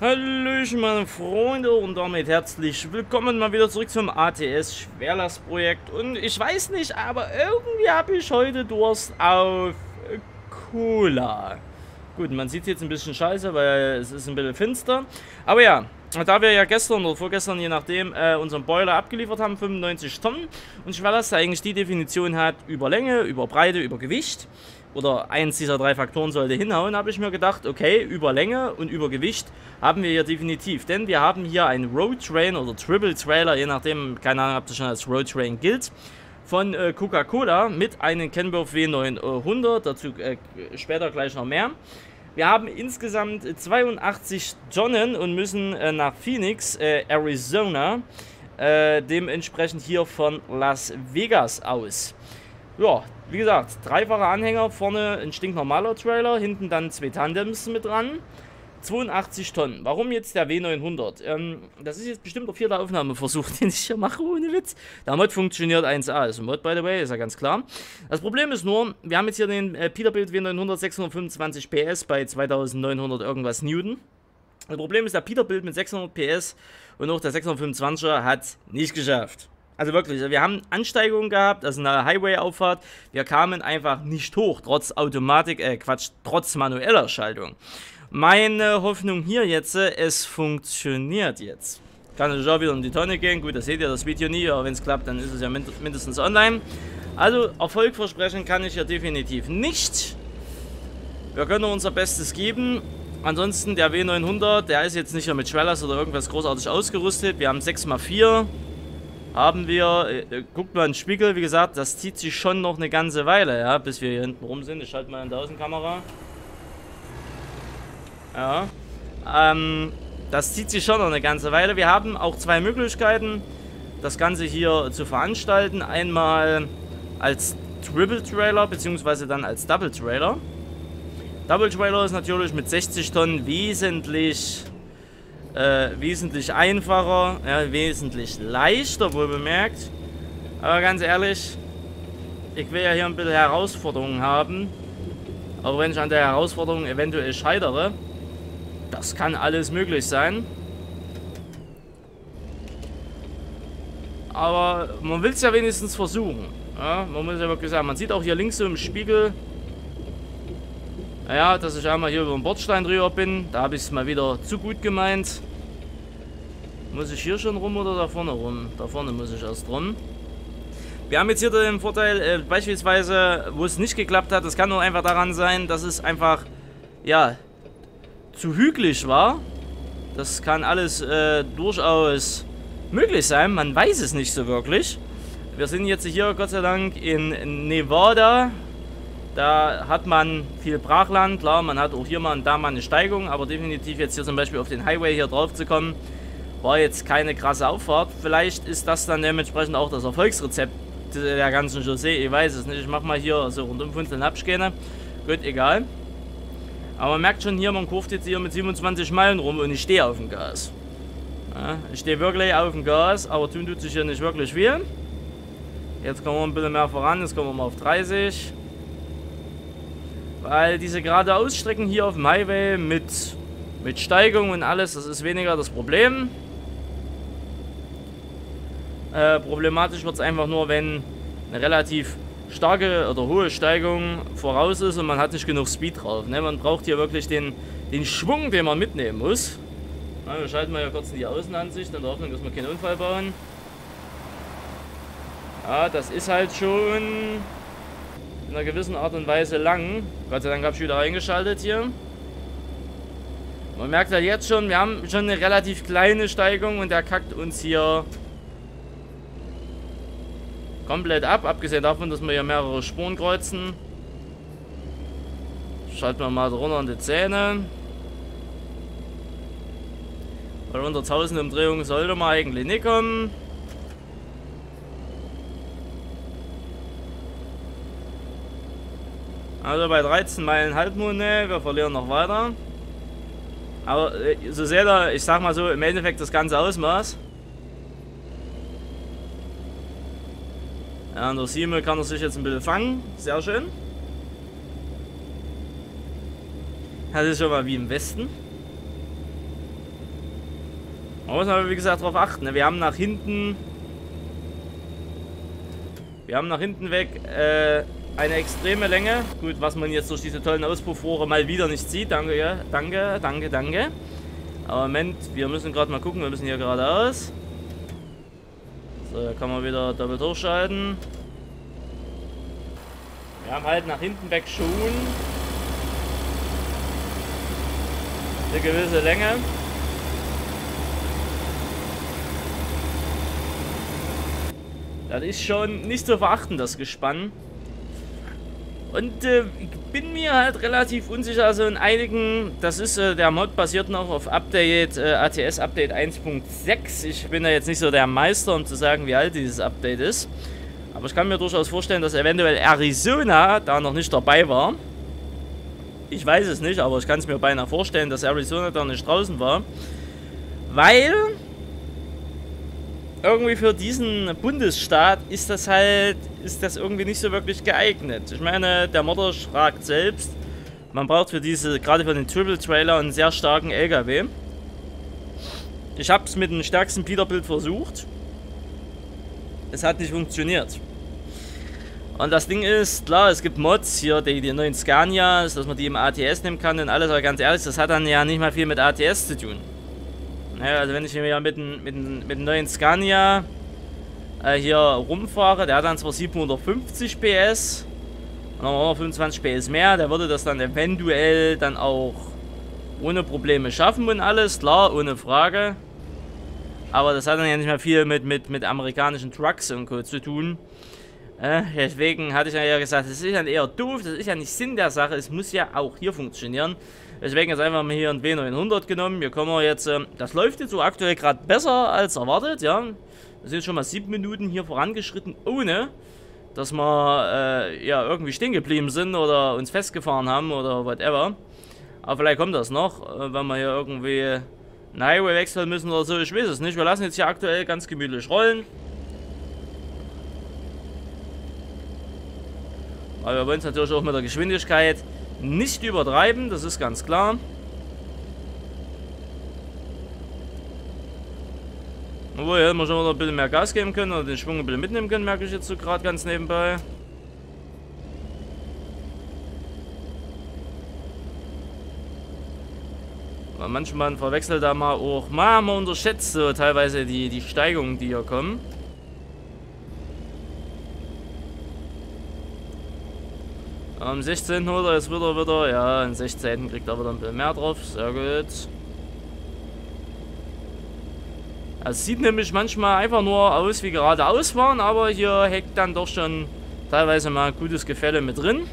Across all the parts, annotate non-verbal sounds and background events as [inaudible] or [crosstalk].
Hallöchen meine Freunde und damit herzlich willkommen mal wieder zurück zum ATS Schwerlastprojekt und ich weiß nicht, aber irgendwie habe ich heute Durst auf Cola. Gut, man sieht jetzt ein bisschen scheiße, weil es ist ein bisschen finster, aber ja, da wir ja gestern oder vorgestern, je nachdem, äh, unseren Boiler abgeliefert haben, 95 Tonnen und Schwerlast eigentlich die Definition hat über Länge, über Breite, über Gewicht, oder eins dieser drei Faktoren sollte hinhauen, habe ich mir gedacht, okay, über Länge und über Gewicht haben wir hier definitiv. Denn wir haben hier einen Road Train oder Triple Trailer, je nachdem, keine Ahnung, ob das schon als Road Train gilt, von äh, Coca-Cola mit einem Kenworth W900, dazu äh, später gleich noch mehr. Wir haben insgesamt 82 Tonnen und müssen äh, nach Phoenix, äh, Arizona, äh, dementsprechend hier von Las Vegas aus. Ja, wie gesagt, dreifacher Anhänger, vorne ein stinknormaler Trailer, hinten dann zwei Tandems mit dran. 82 Tonnen. Warum jetzt der W900? Ähm, das ist jetzt bestimmt der vierte Aufnahmeversuch, [laughs] den ich hier mache, ohne Witz. Der Mod funktioniert 1A, also Mod by the way, ist ja ganz klar. Das Problem ist nur, wir haben jetzt hier den äh, Peterbilt W900 625 PS bei 2900 irgendwas Newton. Das Problem ist, der Peterbilt mit 600 PS und auch der 625er hat nicht geschafft. Also wirklich, wir haben Ansteigungen gehabt, also eine Highway-Auffahrt. Wir kamen einfach nicht hoch, trotz Automatik, äh Quatsch, trotz manueller Schaltung. Meine Hoffnung hier jetzt, äh, es funktioniert jetzt. Kann natürlich auch wieder in die Tonne gehen. Gut, das seht ihr das Video nie, aber wenn es klappt, dann ist es ja mindestens online. Also, Erfolg versprechen kann ich ja definitiv nicht. Wir können unser Bestes geben. Ansonsten, der W900, der ist jetzt nicht mit Schwellers oder irgendwas großartig ausgerüstet. Wir haben 6x4 haben wir, äh, äh, guckt mal in den Spiegel, wie gesagt, das zieht sich schon noch eine ganze Weile, ja, bis wir hier hinten rum sind. Ich schalte mal in der Außenkamera. Ja. Ähm, das zieht sich schon noch eine ganze Weile. Wir haben auch zwei Möglichkeiten, das Ganze hier zu veranstalten. Einmal als Triple Trailer, beziehungsweise dann als Double Trailer. Double Trailer ist natürlich mit 60 Tonnen wesentlich äh, wesentlich einfacher, ja, wesentlich leichter, wohl bemerkt. Aber ganz ehrlich, ich will ja hier ein bisschen Herausforderungen haben. Auch wenn ich an der Herausforderung eventuell scheitere. Das kann alles möglich sein. Aber man will es ja wenigstens versuchen. Ja, man muss ja wirklich sagen, man sieht auch hier links so im Spiegel, naja, dass ich einmal hier über den Bordstein drüber bin. Da habe ich es mal wieder zu gut gemeint. Muss ich hier schon rum oder da vorne rum? Da vorne muss ich erst rum. Wir haben jetzt hier den Vorteil, äh, beispielsweise, wo es nicht geklappt hat, das kann nur einfach daran sein, dass es einfach, ja, zu hügelig war. Das kann alles äh, durchaus möglich sein, man weiß es nicht so wirklich. Wir sind jetzt hier, Gott sei Dank, in Nevada. Da hat man viel Brachland, klar, man hat auch hier mal und da mal eine Steigung, aber definitiv jetzt hier zum Beispiel auf den Highway hier drauf zu kommen, war jetzt keine krasse Auffahrt. Vielleicht ist das dann dementsprechend auch das Erfolgsrezept der ganzen Chaussee. Ich weiß es nicht. Ich mach mal hier so rundum Funzeln abskäne. Gut, egal. Aber man merkt schon hier, man kurft jetzt hier mit 27 Meilen rum und ich stehe auf dem Gas. Ja, ich stehe wirklich auf dem Gas, aber tun tut sich hier nicht wirklich viel. Jetzt kommen wir ein bisschen mehr voran, jetzt kommen wir mal auf 30. Weil diese geradeaus Strecken hier auf dem Highway mit, mit Steigung und alles, das ist weniger das Problem. Äh, problematisch wird es einfach nur, wenn eine relativ starke oder hohe Steigung voraus ist und man hat nicht genug Speed drauf. Ne? Man braucht hier wirklich den, den Schwung, den man mitnehmen muss. Na, wir schalten mal ja kurz in die Außenansicht, in der Hoffnung, dass wir keinen Unfall bauen. Ja, das ist halt schon in einer gewissen Art und Weise lang. Gott sei Dank habe ich wieder eingeschaltet hier. Man merkt halt jetzt schon, wir haben schon eine relativ kleine Steigung und der kackt uns hier komplett ab, abgesehen davon, dass wir hier mehrere Spuren kreuzen. Schalten wir mal drunter in die Zähne. Weil unter 1000 Umdrehungen sollte man eigentlich nicht kommen. Also bei 13 Meilen Halbmonde, wir verlieren noch weiter. Aber äh, so seht ihr, ich sag mal so, im Endeffekt das ganze Ausmaß. Ja, an der 7 kann er sich jetzt ein bisschen fangen. Sehr schön. Das ist schon mal wie im Westen. Man muss aber wie gesagt darauf achten. Ne? Wir haben nach hinten... Wir haben nach hinten weg äh, eine extreme Länge. Gut, was man jetzt durch diese tollen Auspuffrohre mal wieder nicht sieht. Danke. Danke, danke, danke. Aber Moment, wir müssen gerade mal gucken. Wir müssen hier geradeaus. So, da kann man wieder doppelt durchschalten. Wir haben halt nach hinten weg schon eine gewisse Länge. Das ist schon nicht zu verachten, das Gespann. Und äh, ich bin mir halt relativ unsicher, also in einigen, das ist, äh, der Mod basiert noch auf Update, äh, ATS Update 1.6. Ich bin da jetzt nicht so der Meister, um zu sagen, wie alt dieses Update ist. Aber ich kann mir durchaus vorstellen, dass eventuell Arizona da noch nicht dabei war. Ich weiß es nicht, aber ich kann es mir beinahe vorstellen, dass Arizona da nicht draußen war. Weil irgendwie für diesen Bundesstaat ist das halt, ist das irgendwie nicht so wirklich geeignet. Ich meine, der Modder fragt selbst, man braucht für diese, gerade für den Triple Trailer, einen sehr starken LKW. Ich habe es mit dem stärksten Peterbild versucht. Es hat nicht funktioniert. Und das Ding ist, klar, es gibt Mods hier, die, die neuen Scanias, dass man die im ATS nehmen kann und alles, aber ganz ehrlich, das hat dann ja nicht mal viel mit ATS zu tun. Naja, also wenn ich mir mit dem mit, mit neuen Scania äh, hier rumfahre, der hat dann zwar 750 PS und noch 25 PS mehr, der würde das dann eventuell dann auch ohne Probleme schaffen und alles, klar, ohne Frage. Aber das hat dann ja nicht mehr viel mit, mit, mit amerikanischen Trucks und Co. zu tun. Äh, deswegen hatte ich ja gesagt, das ist ja eher doof, das ist ja nicht Sinn der Sache, es muss ja auch hier funktionieren. Deswegen jetzt einfach mal hier ein W900 genommen. Hier kommen wir jetzt, äh, das läuft jetzt so aktuell gerade besser als erwartet, ja. Wir sind jetzt schon mal sieben Minuten hier vorangeschritten, ohne dass wir äh, ja irgendwie stehen geblieben sind oder uns festgefahren haben oder whatever. Aber vielleicht kommt das noch, äh, wenn wir hier irgendwie einen Highway wechseln müssen oder so. Ich weiß es nicht. Wir lassen jetzt hier aktuell ganz gemütlich rollen. Aber wir wollen es natürlich auch mit der Geschwindigkeit nicht übertreiben, das ist ganz klar. Obwohl, hätten wir schon wieder ein bisschen mehr Gas geben können oder den Schwung ein bisschen mitnehmen können, merke ich jetzt so gerade ganz nebenbei. Manchmal verwechselt da mal auch, man unterschätzt so teilweise die, die Steigungen, die hier kommen. Am 16. oder ist wieder wieder, ja, am 16. kriegt er wieder ein bisschen mehr drauf, sehr gut. Es sieht nämlich manchmal einfach nur aus wie geradeaus fahren, aber hier hängt dann doch schon teilweise mal gutes Gefälle mit drin.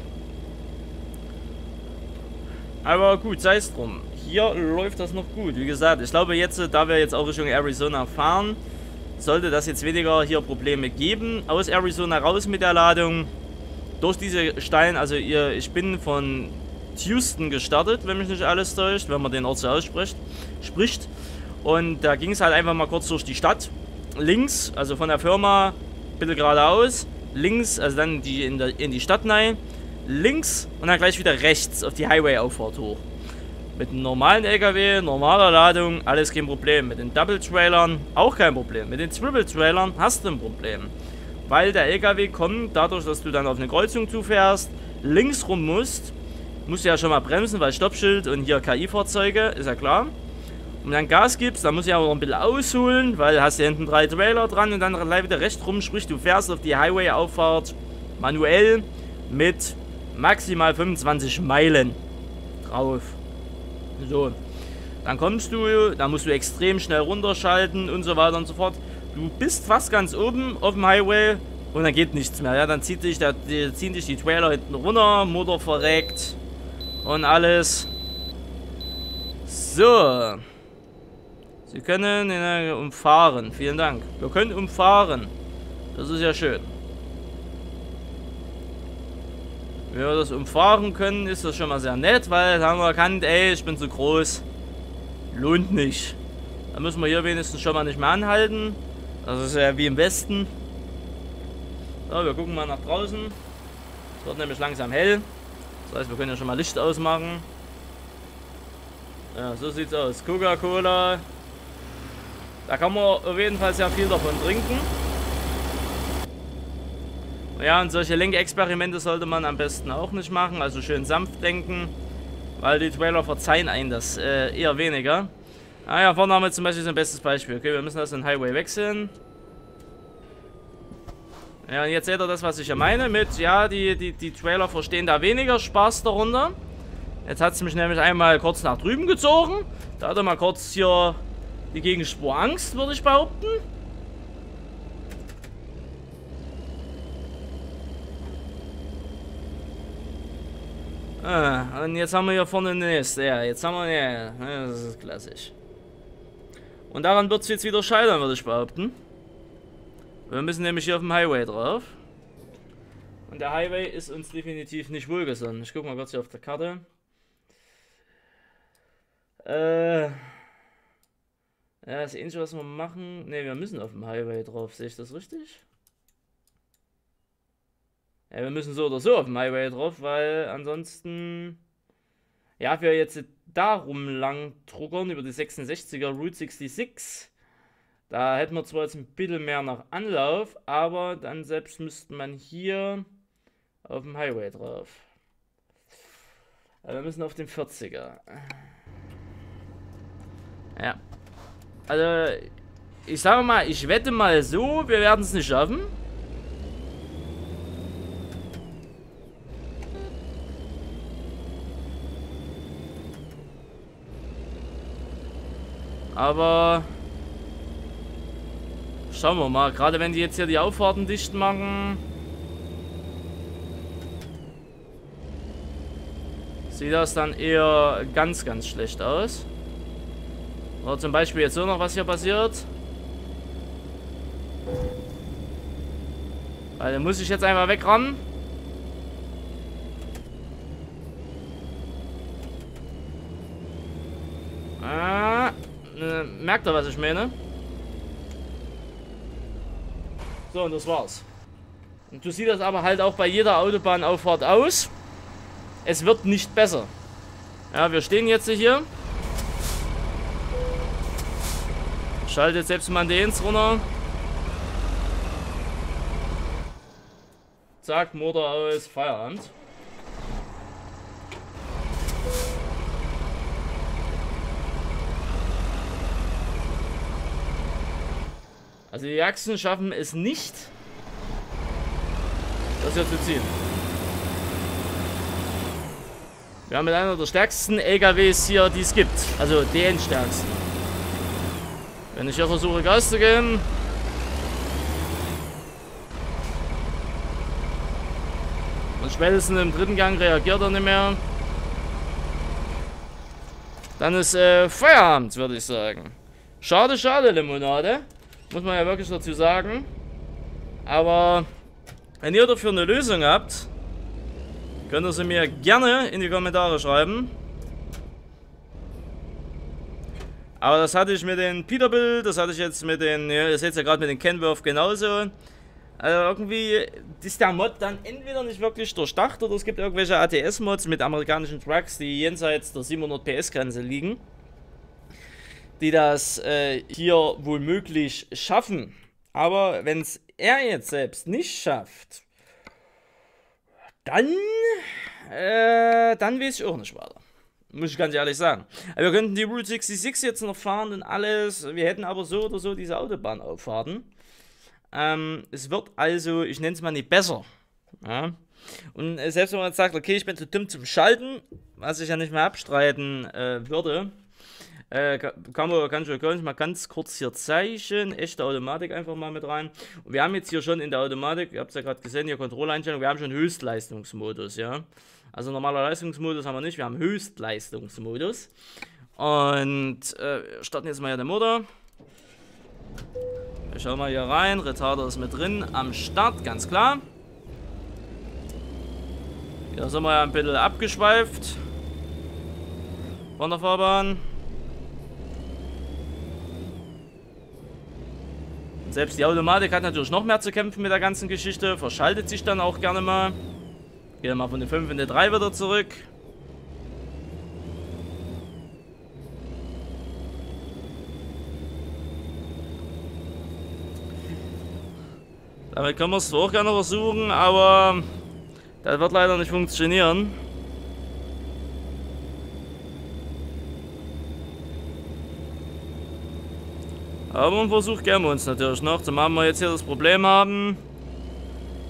Aber gut, sei es drum. Hier läuft das noch gut. Wie gesagt, ich glaube jetzt, da wir jetzt auch Richtung Arizona fahren, sollte das jetzt weniger hier Probleme geben. Aus Arizona raus mit der Ladung durch diese Steine, also ihr, ich bin von Houston gestartet, wenn mich nicht alles täuscht, wenn man den Ort so ausspricht, spricht. Und da ging es halt einfach mal kurz durch die Stadt. Links, also von der Firma, bitte geradeaus. Links, also dann die in, der, in die Stadt rein. Links und dann gleich wieder rechts auf die Highway-Auffahrt hoch. Mit einem normalen LKW, normaler Ladung, alles kein Problem. Mit den Double-Trailern auch kein Problem. Mit den Triple-Trailern hast du ein Problem weil der LKW kommt, dadurch, dass du dann auf eine Kreuzung zufährst, links rum musst, musst du ja schon mal bremsen, weil Stoppschild und hier KI-Fahrzeuge, ist ja klar. Und dann Gas gibst, dann musst du ja auch noch ein bisschen ausholen, weil hast du hinten drei Trailer dran und dann wieder rechts rum, sprich du fährst auf die Highway-Auffahrt manuell mit maximal 25 Meilen drauf. So, dann kommst du, dann musst du extrem schnell runterschalten und so weiter und so fort. Du bist fast ganz oben auf dem Highway und dann geht nichts mehr. Ja, dann zieht dich der, die, ziehen dich die Trailer hinten runter, Motor verreckt und alles. So. Sie können äh, umfahren. Vielen Dank. Wir können umfahren. Das ist ja schön. Wenn wir das umfahren können, ist das schon mal sehr nett, weil haben wir erkannt, ey, ich bin zu groß. Lohnt nicht. Da müssen wir hier wenigstens schon mal nicht mehr anhalten. Das ist ja wie im Westen. So, wir gucken mal nach draußen. Es wird nämlich langsam hell. Das heißt, wir können ja schon mal Licht ausmachen. Ja, so sieht's aus. Coca-Cola. Da kann man auf jeden Fall sehr viel davon trinken. Ja, und solche Lenkexperimente sollte man am besten auch nicht machen. Also schön sanft denken. Weil die Trailer verzeihen einen das äh, eher weniger. Ah ja, vorne haben wir zum Beispiel so ein bestes Beispiel. Okay, wir müssen also den Highway wechseln. Ja, und jetzt seht ihr das, was ich ja meine mit, ja, die, die, die Trailer verstehen da weniger Spaß darunter. Jetzt hat es mich nämlich einmal kurz nach drüben gezogen. Da hat er mal kurz hier die Gegenspur Angst, würde ich behaupten. Ah, und jetzt haben wir hier vorne eine nächste. Ja, jetzt haben wir, ja, das ist klassisch. Und daran wird es jetzt wieder scheitern, würde ich behaupten. Wir müssen nämlich hier auf dem Highway drauf. Und der Highway ist uns definitiv nicht wohlgesonnen. Ich guck mal kurz hier auf der Karte. Äh. Ja, das Einzige, was wir machen. Ne, wir müssen auf dem Highway drauf. Sehe ich das richtig? Ja, wir müssen so oder so auf dem Highway drauf, weil ansonsten. Ja, wir jetzt darum lang druckern über die 66er Route 66. Da hätten wir zwar jetzt ein bisschen mehr nach Anlauf, aber dann selbst müsste man hier auf dem Highway drauf. wir müssen auf den 40er. Ja. Also, ich sage mal, ich wette mal so, wir werden es nicht schaffen. Aber schauen wir mal. Gerade wenn die jetzt hier die Auffahrten dicht machen. Sieht das dann eher ganz, ganz schlecht aus. Oder zum Beispiel jetzt so noch, was hier passiert. Also muss ich jetzt einfach wegrammen. Äh, merkt ihr, was ich meine? So, und das war's. Und du siehst das aber halt auch bei jeder Autobahnauffahrt aus. Es wird nicht besser. Ja, wir stehen jetzt hier. Schaltet selbst mal den runter. Zack, Motor aus, Feierabend. Also die Achsen schaffen es nicht, das hier zu ziehen. Wir haben mit einer der stärksten LKWs hier, die es gibt. Also den stärksten. Wenn ich hier versuche Gas zu geben. Und spätestens im dritten Gang reagiert er nicht mehr. Dann ist äh, Feierabend, würde ich sagen. Schade, schade, Limonade. Muss man ja wirklich dazu sagen. Aber wenn ihr dafür eine Lösung habt, könnt ihr sie mir gerne in die Kommentare schreiben. Aber das hatte ich mit den Peterbilt, das hatte ich jetzt mit den, ja, ihr seht ja gerade mit den Kenworth genauso. Also irgendwie ist der Mod dann entweder nicht wirklich durchdacht oder es gibt irgendwelche ATS-Mods mit amerikanischen Trucks, die jenseits der 700 PS-Grenze liegen die das äh, hier wohl möglich schaffen. Aber wenn es er jetzt selbst nicht schafft, dann, äh, dann weiß ich auch nicht weiter. Muss ich ganz ehrlich sagen. wir könnten die Route 66 jetzt noch fahren und alles. Wir hätten aber so oder so diese Autobahnauffahrten. Ähm, es wird also, ich nenne es mal nicht besser. Ja? Und äh, selbst wenn man jetzt sagt, okay, ich bin zu dumm zum Schalten, was ich ja nicht mehr abstreiten äh, würde, äh, kann, man, kann ich euch mal ganz kurz hier zeichnen. Echte Automatik einfach mal mit rein. Und wir haben jetzt hier schon in der Automatik, ihr habt es ja gerade gesehen, hier Kontrolleinstellung, wir haben schon Höchstleistungsmodus, ja. Also normaler Leistungsmodus haben wir nicht, wir haben Höchstleistungsmodus. Und äh, starten jetzt mal hier den Motor. Wir schauen mal hier rein, Retarder ist mit drin, am Start, ganz klar. Hier sind wir ja ein bisschen abgeschweift von der Fahrbahn. Selbst die Automatik hat natürlich noch mehr zu kämpfen mit der ganzen Geschichte. Verschaltet sich dann auch gerne mal. Gehen wir mal von der 5 in die 3 wieder zurück. Damit können wir es zwar auch gerne versuchen, aber das wird leider nicht funktionieren. Aber einen Versuch geben wir uns natürlich noch, zumal wir jetzt hier das Problem haben.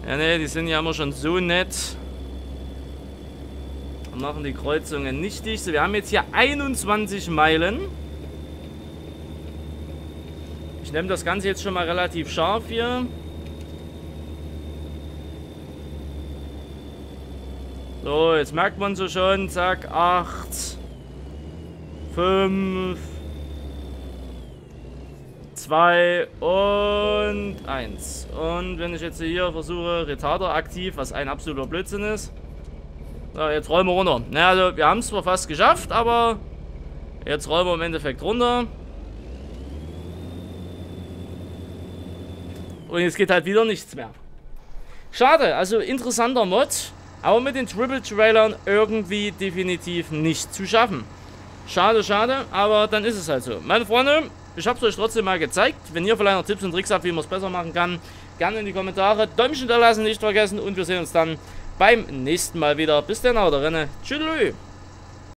Ja ne, die sind ja immer schon so nett. Und machen die Kreuzungen nicht dicht. So, wir haben jetzt hier 21 Meilen. Ich nehme das Ganze jetzt schon mal relativ scharf hier. So, jetzt merkt man so schon, zack, 8, 5, 2 und 1. Und wenn ich jetzt hier versuche, Retarder aktiv, was ein absoluter Blödsinn ist. So, jetzt rollen wir runter. Naja, also wir haben es zwar fast geschafft, aber jetzt rollen wir im Endeffekt runter. Und jetzt geht halt wieder nichts mehr. Schade, also interessanter Mod, aber mit den Triple Trailern irgendwie definitiv nicht zu schaffen. Schade, schade, aber dann ist es halt so. Meine Freunde, ich habe es euch trotzdem mal gezeigt. Wenn ihr vielleicht noch Tipps und Tricks habt, wie man es besser machen kann, gerne in die Kommentare. Däumchen da lassen, nicht vergessen und wir sehen uns dann beim nächsten Mal wieder. Bis dann, haut rein. Tschüss.